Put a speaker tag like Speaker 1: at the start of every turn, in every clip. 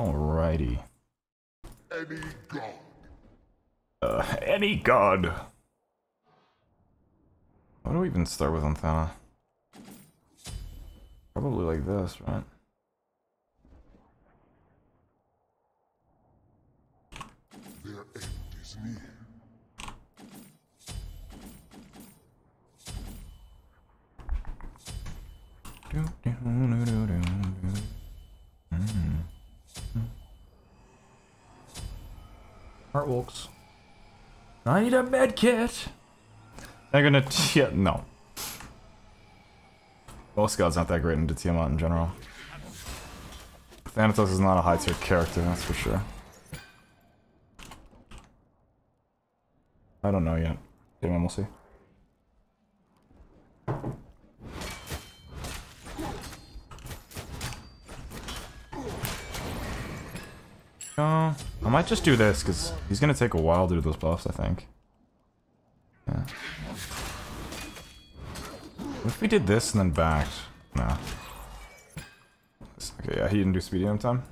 Speaker 1: Alrighty.
Speaker 2: Any god.
Speaker 1: Uh, any god. What do we even start with on Thana? Probably like this, right?
Speaker 2: Their end is near.
Speaker 1: Do, do, do, do, Heartwolks. I need a med kit. I'm gonna. Yeah, no. Most gods not that great into Tiamat in general. Thanatos is not a high tier character, that's for sure. I don't know yet. We'll see. Uh, I might just do this, because he's going to take a while to do those buffs, I think. Yeah. What if we did this and then backed? Nah. Okay, yeah, he didn't do speedy time.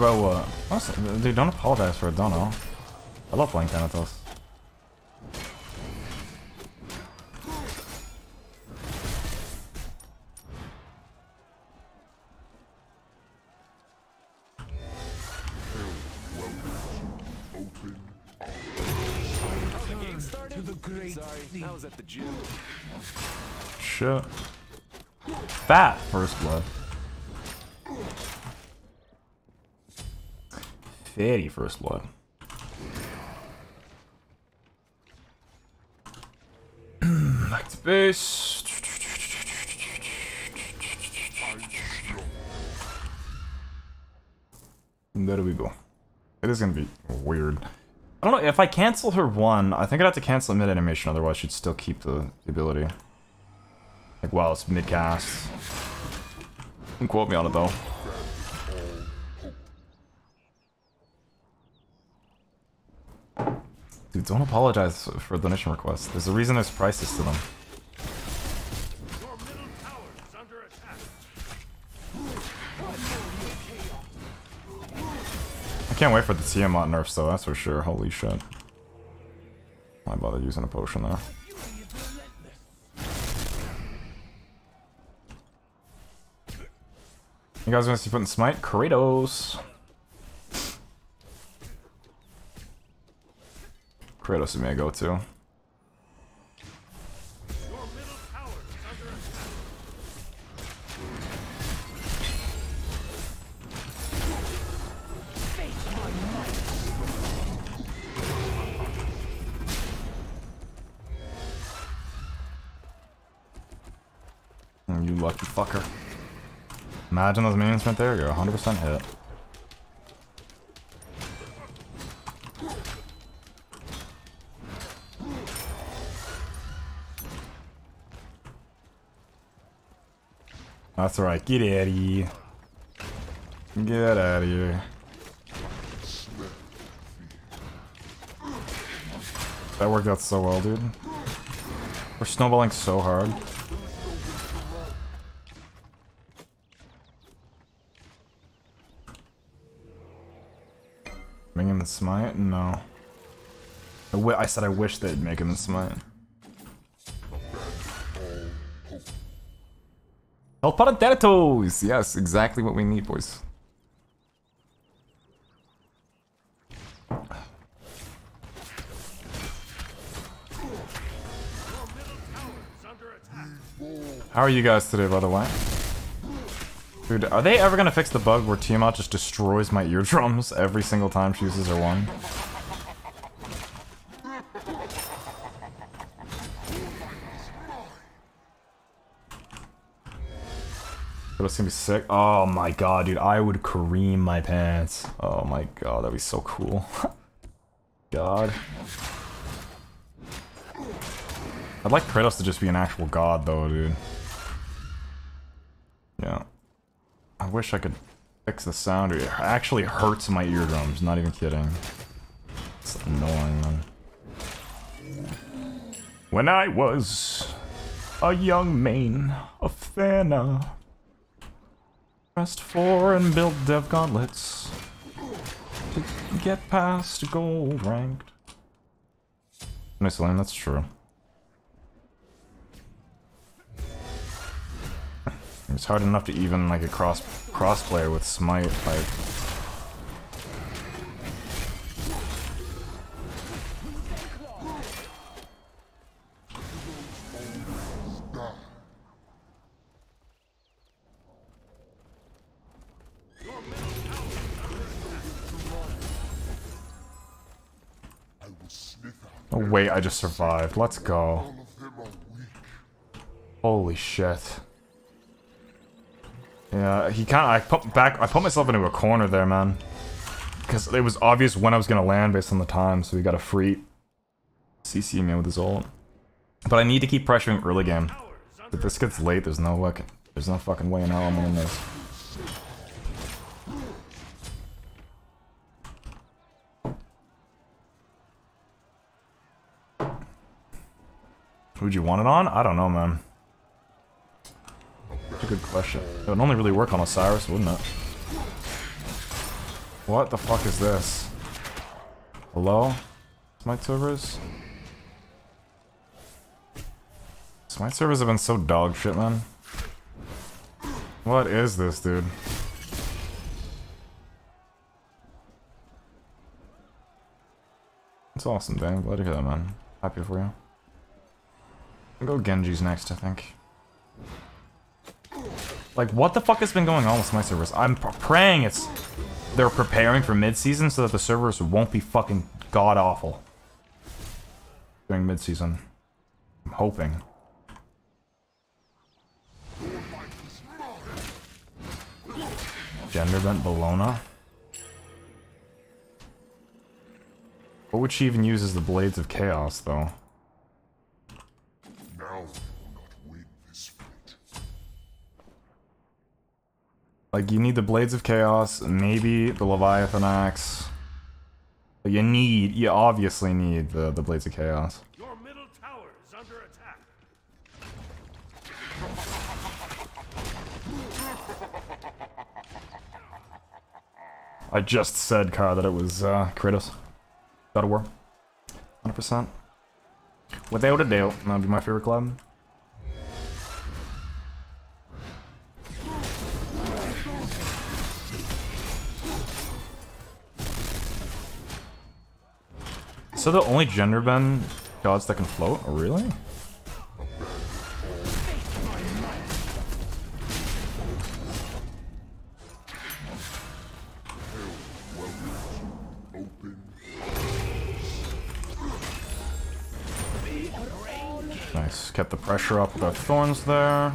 Speaker 1: About what? Honestly, dude, don't apologize for it, don't know. I love playing Thanatos. Shit. Fat first blood. Fatty first blood. Back to base. There we go. It is gonna be weird. I don't know, if I cancel her one, I think I'd have to cancel mid-animation, otherwise she'd still keep the, the ability. Like, while it's mid-cast. Don't quote me on it, though. Dude, don't apologize for donation requests. There's a reason there's prices to them. I can't wait for the Tiamat nerfs, though, that's for sure. Holy shit. Why bother using a potion there? You guys want to see putting Smite? Kratos! Kratos is
Speaker 3: attack.
Speaker 1: Mm, You lucky fucker. Imagine those minions right there, you're 100% hit. That's alright, get out of here. Get out of here. That worked out so well, dude. We're snowballing so hard. Him the smite? No. I, I said I wish they'd make him the smite. El Parenteritos! Yes, exactly what we need, boys. How are you guys today, by the way? Dude, are they ever gonna fix the bug where Tiamat just destroys my eardrums every single time she uses her one? That's gonna be sick. Oh my god, dude, I would cream my pants. Oh my god, that'd be so cool. god. I'd like Kratos to just be an actual god, though, dude. Yeah. I wish I could fix the sound. It actually hurts my eardrums, not even kidding. It's annoying, man. When I was a young main of Thana, pressed for and build dev gauntlets to get past gold ranked. Line, that's true. It's hard enough to even like a cross crossplayer with Smite like wait, I just survived. Let's go. Holy shit. Yeah, he kind of, I put back. I put myself into a corner there, man. Because it was obvious when I was gonna land based on the time, so he got a free CC me with his ult. But I need to keep pressuring early game. If this gets late, there's no way. There's no fucking way in hell I'm winning this. Who'd you want it on? I don't know, man. That's a good question. It would only really work on Osiris, wouldn't it? What the fuck is this? Hello? Smite servers? Smite servers have been so dog shit, man. What is this, dude? It's awesome, Dan. Glad to hear that, man. Happy for you. I'll go Genji's next, I think. Like, what the fuck has been going on with my servers? I'm pr praying it's... They're preparing for mid-season so that the servers won't be fucking god-awful. During mid-season. I'm hoping. Gender bent Bologna? What would she even use as the Blades of Chaos, though? Like, you need the Blades of Chaos, maybe the Leviathan Axe. But you need, you obviously need the, the Blades of Chaos.
Speaker 3: Your middle tower is under attack.
Speaker 1: I just said, Kara, that it was uh, Kratos. God of War. 100%. Without a doubt, that'd be my favorite club. So the only gender bend gods that can float? Oh, really? Nice. Kept the pressure up with our thorns there.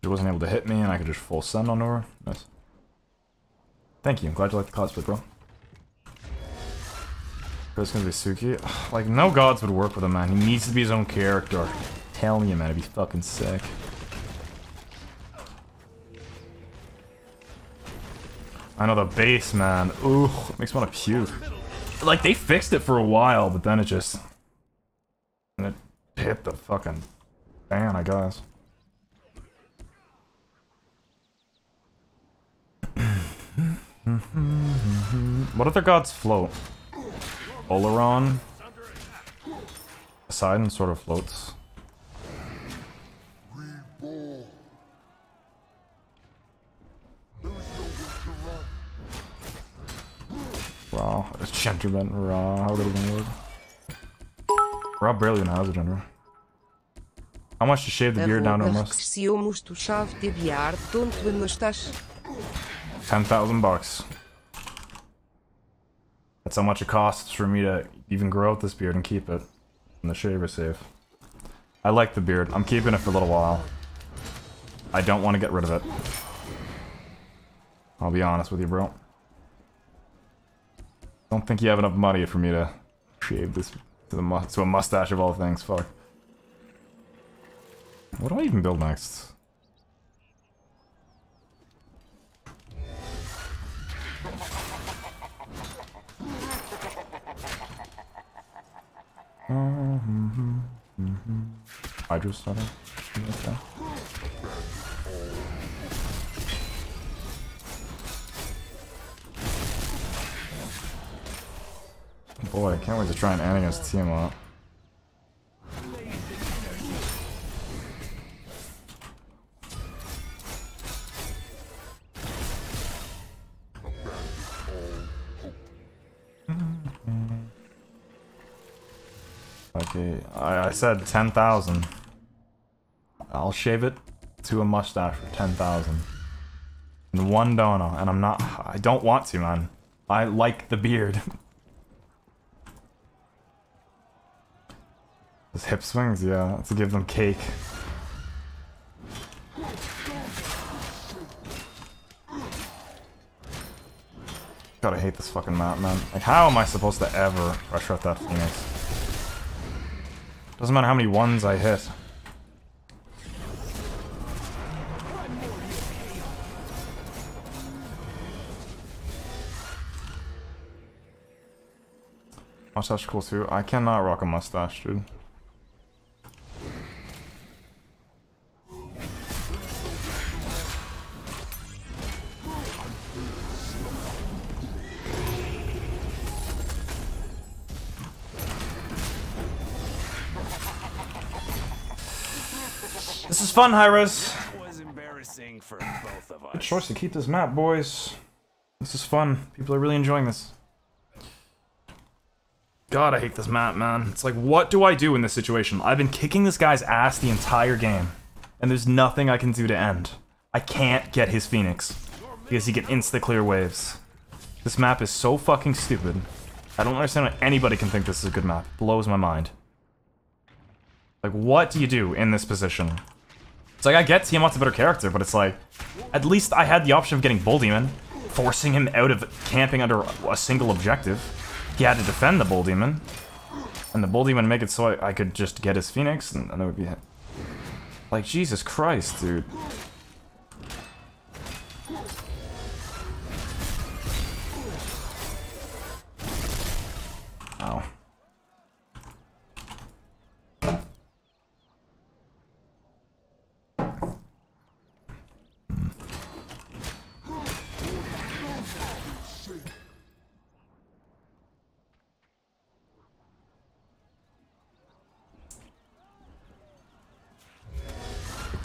Speaker 1: She wasn't able to hit me, and I could just full send on her. Nice. Thank you. I'm glad you like the cosplay, bro. It's gonna be Suki. Like, no gods would work with him, man. He needs to be his own character. Telling you, man, it'd be fucking sick. I know the base, man. Ooh, makes me want to puke. Like, they fixed it for a while, but then it just... And it hit the fucking fan, I guess. what other gods float? Olorun? aside and sort of floats.
Speaker 2: reborn. There is no way to run.
Speaker 1: Ra. It's Gentleman Ra. How would it even work? Ra barely even has a gender. How much to shave the beard down to almost?
Speaker 4: regressiomos do chave de biar, don't we mustache?
Speaker 1: 10,000 bucks. That's how much it costs for me to even grow out this beard and keep it. And the shaver safe. I like the beard. I'm keeping it for a little while. I don't want to get rid of it. I'll be honest with you, bro. Don't think you have enough money for me to shave this to, the to a mustache of all things. Fuck. What do I even build next? Hydro starter? That. Boy, I can't wait to try and end against Tiamat. Said 10,000. I'll shave it to a mustache for 10,000. And one donut, and I'm not- I don't want to, man. I like the beard. Those hip swings, yeah, to give them cake. Gotta hate this fucking map, man. Like, how am I supposed to ever rush out that Phoenix? Doesn't matter how many ones I hit. Mustache cool too. I cannot rock a mustache, dude. Fun, Hyros.
Speaker 5: That was embarrassing for both of
Speaker 1: Good choice to keep this map, boys. This is fun. People are really enjoying this. God, I hate this map, man. It's like, what do I do in this situation? I've been kicking this guy's ass the entire game, and there's nothing I can do to end. I can't get his Phoenix, because he can insta-clear waves. This map is so fucking stupid. I don't understand why anybody can think this is a good map. Blows my mind. Like, what do you do in this position? Like, I get Tiamat's a better character, but it's like, at least I had the option of getting Bull Demon, forcing him out of camping under a single objective. He had to defend the Bull Demon, and the Bull Demon make it so I, I could just get his Phoenix, and, and it would be... it. Like, Jesus Christ, dude.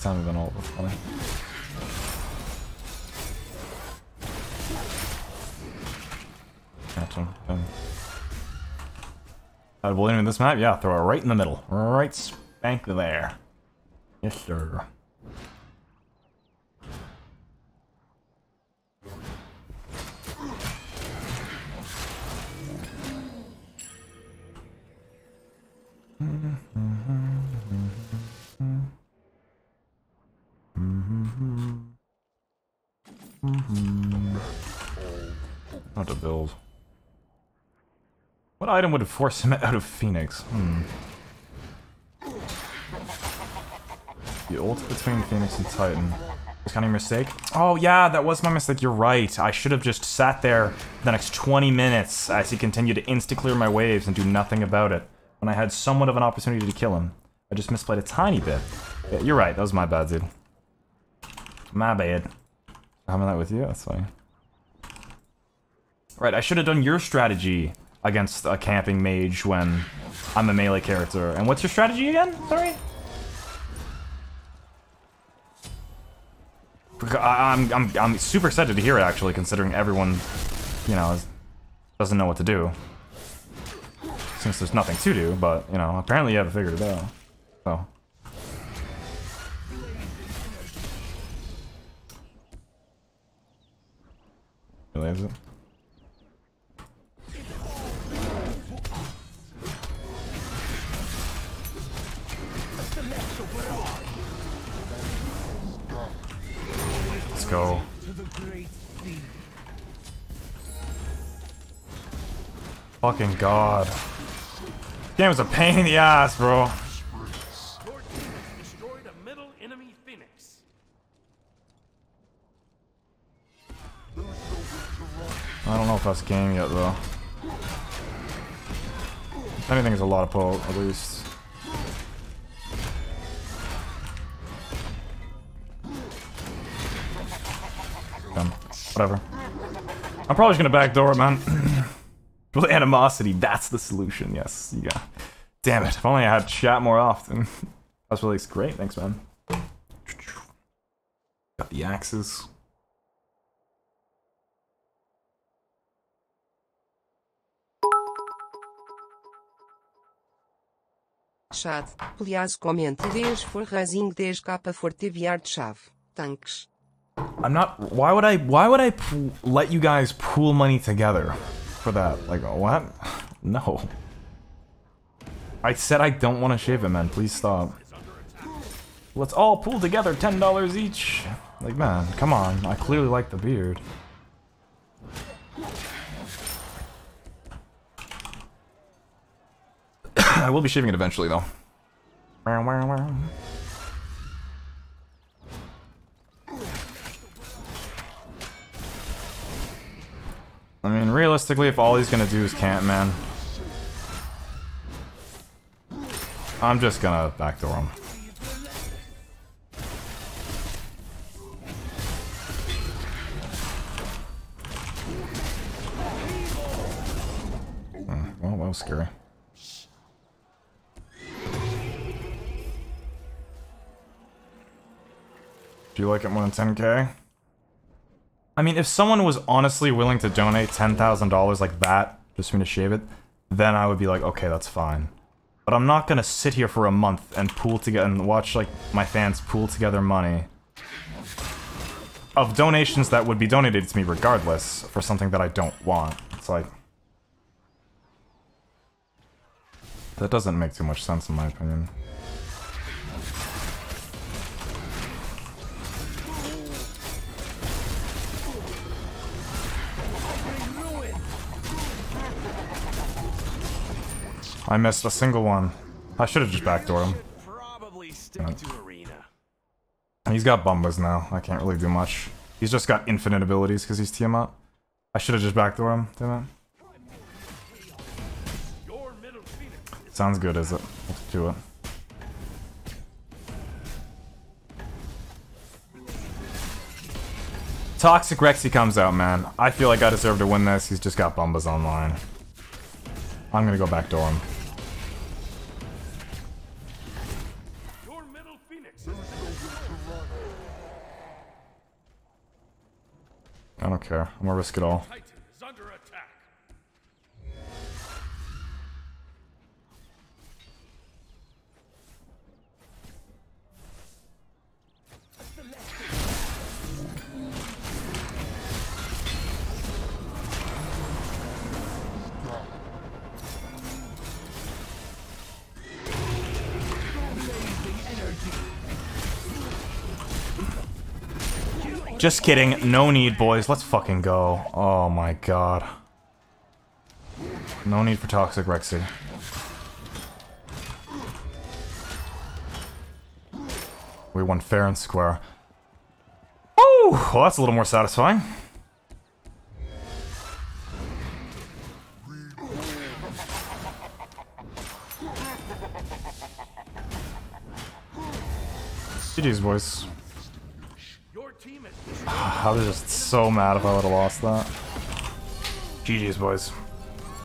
Speaker 1: Tell me been all over funny. Um, uh, well, in this map, yeah, throw it right in the middle. Right spank there. Yes, sir. Item would force him out of Phoenix? Hmm. The ult between Phoenix and Titan. Was kind of a mistake? Oh yeah, that was my mistake. You're right. I should have just sat there the next 20 minutes as he continued to insta-clear my waves and do nothing about it. When I had somewhat of an opportunity to kill him. I just misplayed a tiny bit. Yeah, you're right. That was my bad, dude. My bad. Having that with you? That's fine. Right, I should have done your strategy against a camping mage when I'm a melee character. And what's your strategy again? Sorry? I'm, I'm, I'm super excited to hear it, actually, considering everyone, you know, is, doesn't know what to do. Since there's nothing to do, but, you know, apparently you haven't figured it out. So. Really, is it? go. Fucking god. This game is a pain in the ass, bro.
Speaker 3: I don't know
Speaker 1: if that's game yet, though. Anything is a lot of pull at least. Whatever. I'm probably just gonna backdoor it, man. With animosity, that's the solution. Yes, got. Damn it! If only I had chat more often. That's really great. Thanks, man. Got the axes.
Speaker 4: Chat. Aliás, comenta 10 for Rising 10k for TBR chave. Tanques.
Speaker 1: I'm not. Why would I? Why would I let you guys pool money together for that? Like what? No. I said I don't want to shave it, man. Please stop. Let's all pool together, ten dollars each. Like man, come on. I clearly like the beard. I will be shaving it eventually, though. Realistically, if all he's gonna do is camp, man, I'm just gonna backdoor him. Hmm, Well, that was scary. Do you like it more than 10k? I mean, if someone was honestly willing to donate $10,000 like that, just for me to shave it, then I would be like, okay, that's fine. But I'm not gonna sit here for a month and pool together and watch like my fans pool together money of donations that would be donated to me regardless for something that I don't want. It's like that doesn't make too much sense in my opinion. I missed a single one. I should have just backdoored him.
Speaker 5: Probably stick to arena.
Speaker 1: He's got Bumbas now. I can't really do much. He's just got infinite abilities because he's Tiamat. I should have just backdoored him. Damn it.
Speaker 3: Your middle phoenix
Speaker 1: Sounds good, is it? Let's do it. Toxic Rexsi comes out, man. I feel like I deserve to win this. He's just got Bumbas online. I'm gonna go backdoor him.
Speaker 3: Phoenix
Speaker 1: I don't care. I'm gonna risk it all.
Speaker 3: Titan
Speaker 1: Just kidding. No need, boys. Let's fucking go. Oh my god. No need for Toxic Rexsi. We won fair and square. Oh, well, that's a little more satisfying. GG's, boys. I was just so mad if I would have lost that. GG's, boys.